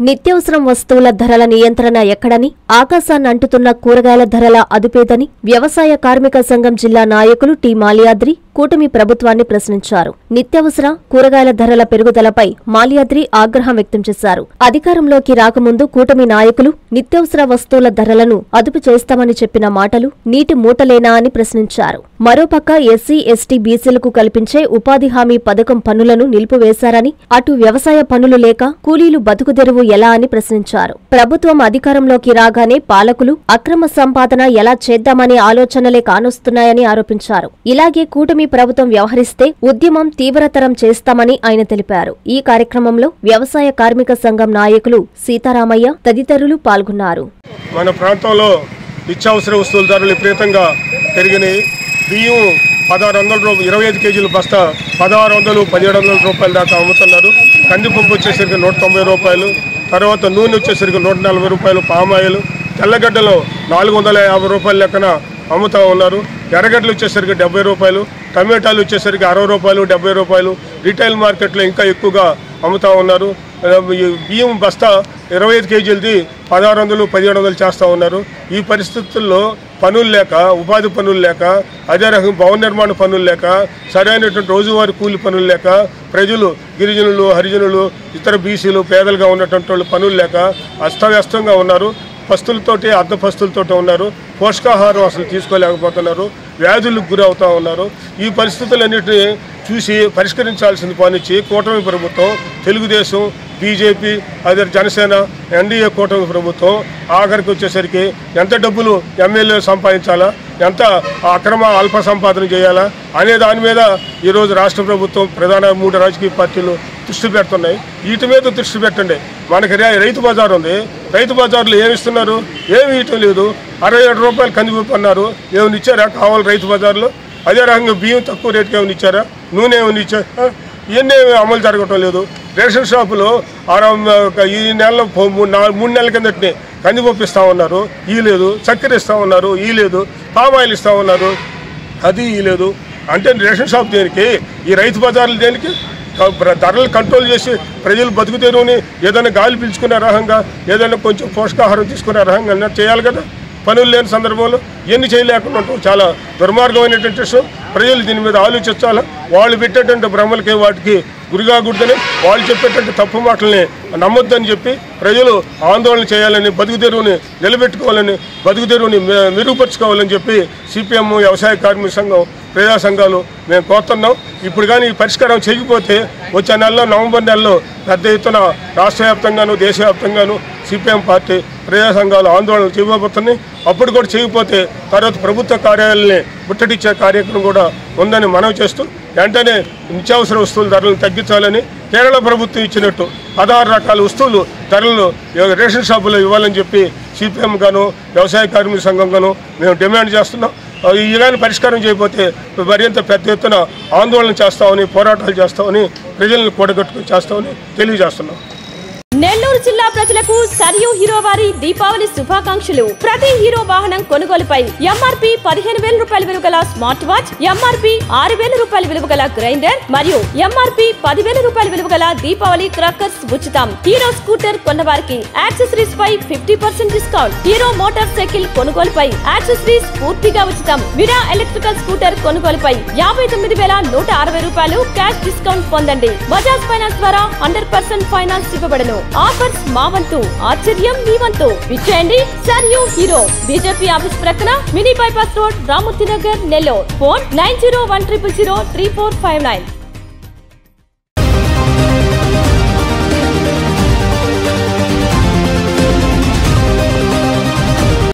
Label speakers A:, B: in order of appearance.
A: నిత్యావసరం వస్తువుల ధరల నియంత్రణ ఎక్కడని ఆకాశాన్ని అంటుతున్న కూరగాయల ధరల అదుపేదని వ్యవసాయ కార్మిక సంఘం జిల్లా నాయకులు టి మాలియాద్రి కూటమి ప్రభుత్వాన్ని ప్రశ్నించారు. నిత్యావసర కూరగాయల ధరల పెరుగుదలపై మాల్యాద్రి ఆగ్రహం వ్యక్తం చేశారు. అధికారంలోకి రాకముందు కూటమి నాయకులు నిత్యావసర వస్తువుల ధరలను అదుపు చేస్తామని చెప్పిన మాటలు నీటి మూటలేనా అని ప్రశ్నించారు. మరోపక్క ఎస్సీ ఎస్టీ బీసీలకు కల్పించే ఉపాధి హామీ పథకం పనులను నిలిపివేశారని అటు వ్యవసాయ పనులు లేక కూలీలు బతుకుదెరువు ఎలా అని ప్రశ్నించారు. ప్రభుత్వం అధికారంలోకి రాగానే పాలకులు అక్రమ సంపాదన ఎలా చేద్దామనే ఆలోచనలే కానొస్తున్నాయని ఆరోపించారు. ఇలాగే కూటమి ప్రభుత్వం వ్యవహరిస్తే ఉద్యమం తీవ్రతరం చేస్తామని ఆయన తెలిపారు. ఈ కార్యక్రమంలో వ్యవసాయ కార్మిక సంఘం నాయకులు సీతారామయ్య తదితరులు పాల్గొన్నారు.
B: మన ప్రాంతంలో నిత్యావసర వస్తువుల ధరలు విపరీతంగా పెరిగినాయి. బియ్యం పదహారు వందల రూపాయలు ఇరవై ఐదు కేజీల బస్తా పదహారు వందలు పదిహేడు వందల రూపాయల దాకా అమ్ముతున్నారు. కందిపప్పు వచ్చేసరికి నూట తొంభై రూపాయలు తర్వాత నూనె వచ్చేసరికి నూట నలభై రూపాయలు పామాయిలు. తెల్లగడ్డలో నాలుగు వందల యాభై రూపాయల లెక్కన అమ్ముతా ఉన్నారు. ఎర్రగడ్డలు వచ్చేసరికి డెబ్బై రూపాయలు టమాటాలు వచ్చేసరికి అరవై రూపాయలు డెబ్బై రూపాయలు. రీటైల్ మార్కెట్లో ఇంకా ఎక్కువగా అమ్ముతా ఉన్నారు. బియ్యం బస్తా ఇరవై ఐదు కేజీలది పదహారు వందలు పదిహేడు వందలు చేస్తూ ఉన్నారు. ఈ పరిస్థితుల్లో పనులు లేక ఉపాధి పనులు లేక అదే రకం భవన నిర్మాణ పనులు లేక సరైనటువంటి రోజువారీ కూలి పనులు లేక ప్రజలు గిరిజనులు హరిజనులు ఇతర బీసీలు పేదలుగా ఉన్నటువంటి వాళ్ళు పనులు లేక అస్తవ్యస్తంగా ఉన్నారు. పస్తులతోటి అర్ధ పస్తులతోటి ఉన్నారు. పోషకాహారం అసలు తీసుకోలేకపోతున్నారు. వ్యాధులకు గురవుతూ ఉన్నారు. ఈ పరిస్థితులన్నిటిని చూసి పరిష్కరించాల్సింది పనిచ్చి కూటమి ప్రభుత్వం తెలుగుదేశం బీజేపీ అదే జనసేన ఎన్డీఏ కూటమి ప్రభుత్వం ఆఖరికి వచ్చేసరికి ఎంత డబ్బులు ఎమ్మెల్యేలు సంపాదించాలా? ఎంత అక్రమ అల్ప సంపాదన చేయాలా? అనే దాని మీద ఈరోజు రాష్ట్ర ప్రభుత్వం ప్రధాన మూడు రాజకీయ పార్టీలు దృష్టి పెడుతున్నాయి. వీటి మీద దృష్టి పెట్టండి. మనకి రైతు బజార్ ఉంది. రైతు బజార్లో ఏమి ఇస్తున్నారు? ఏమి ఇవ్వటం లేదు. అరవై ఏడు రూపాయలు కందిపప్పు అన్నారు. ఏమైనా ఇచ్చారా? కావాలి రైతు బజార్లో. అదే రకంగా బియ్యం తక్కువ రేటుకి ఏమైనా ఇచ్చారా? నూనె ఏమైనా ఇచ్చారా ఇవన్నీ ఏమీ అమలు జరగటం లేదు. రేషన్ షాపులో ఒక ఈ నెల మూడు నాలుగు మూడు నెలల కిందటనే కందిపప్పు ఇస్తా ఉన్నారు. ఈ లేదు. చక్కెర ఇస్తా ఉన్నారు. ఈ లేదు. పామాయిల్ ఇస్తా ఉన్నారు. అది ఈ లేదు. అంటే రేషన్ షాప్ దేనికి? ఈ రైతు బజార్లు దేనికి? ధరలు కంట్రోల్ చేసి ప్రజలు బతుకు ఏదైనా గాలి పీల్చుకునే రకంగా ఏదైనా కొంచెం పోషకాహారం తీసుకునే రకంగా అన్నా చేయాలి కదా. పనులు లేని సందర్భంలో ఎన్ని చేయలేకుండా ఉంటాం. చాలా దుర్మార్గమైనటువంటి విషయం. ప్రజలు దీని మీద ఆలోచించాలి? వాళ్ళు పెట్టేటువంటి భ్రమలకి వాటికి గురిగా గుర్తని వాళ్ళు చెప్పేటువంటి తప్పు మాటల్ని నమ్మొద్దని చెప్పి ప్రజలు ఆందోళన చేయాలని బతుకుతెరువుని నిలబెట్టుకోవాలని బతుకు తెరువుని మె- మెరుగుపరుచుకోవాలని చెప్పి సిపిఎం వ్యవసాయ కార్మిక సంఘం ప్రజా సంఘాలు మేము కోరుతున్నాం. ఇప్పుడు కానీ ఈ పరిష్కారం చేయకపోతే వచ్చే నెలలో నవంబర్ నెలలో పెద్ద ఎత్తున రాష్ట్ర వ్యాప్తంగాను దేశవ్యాప్తంగాను సిపిఎం పార్టీ ప్రజా సంఘాలు ఆందోళనలు చేయబోతున్నాయి. అప్పుడు కూడా చేయకపోతే తర్వాత ప్రభుత్వ కార్యాలయాల్ని ముట్టడిచ్చే కార్యక్రమం కూడా ఉందని మనవి చేస్తూ వెంటనే నిత్యావసర వస్తువుల ధరలను తగ్గించాలని కేరళ ప్రభుత్వం ఇచ్చినట్టు పదహారు రకాల వస్తువులు ధరలు రేషన్ షాపులో ఇవ్వాలని చెప్పి సిపిఎం గాను వ్యవసాయ కార్మిక సంఘం గాను మేము డిమాండ్ చేస్తున్నాం. ఈ కానీ పరిష్కారం చేయకపోతే మరింత పెద్ద ఎత్తున ఆందోళన చేస్తామని పోరాటాలు చేస్తామని ప్రజలను కూడగట్టుకుని చేస్తామని తెలియజేస్తున్నాం.
C: ప్రజలకు సరియు హీరో వారి దీపావళి శుభాకాంక్షలు. ప్రతి హీరో వాహనం కొనుగోలుపై ఎంఆర్పి పదిహేను వేల రూపాయల విలువ గల స్మార్ట్ వాచ్ ఎంఆర్పి ఆరు వేల రూపాయల విలువ గల గ్రైండర్ మరియు ఎంఆర్పి పదివేల రూపాయల విలువ గల దీపావళి క్రాకర్స్ ఉచితం. హీరో స్కూటర్ కొన్న వారికి యాక్సెసరీస్ పై fifty percent discount. Hero motorcycle కొనుగోలుపై యాక్సెసరీస్ పూర్తిగా ఉచితం. విరా ఎలక్ట్రికల్ స్కూటర్ కొనుగోలుపై యాభై తొమ్మిది వేల నూట అరవై రూపాయలు క్యాష్ డిస్కౌంట్ పొందండి. బజాజ్ ఫైనాన్స్ ద్వారా హండ్రెడ్ పర్సెంట్ ఫైనాన్స్ ఇవ్వబడను. ఆఫర్స్ మా వంతు ఆశ్చర్యం మీ వంతు విచ్చేయండి sir you Hero. BJP office ప్రక్కన mini bypass road Ramurthi Nagar Nellore. Phone nine zero one triple zero three four five nine.